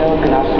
Yellow Gnosis.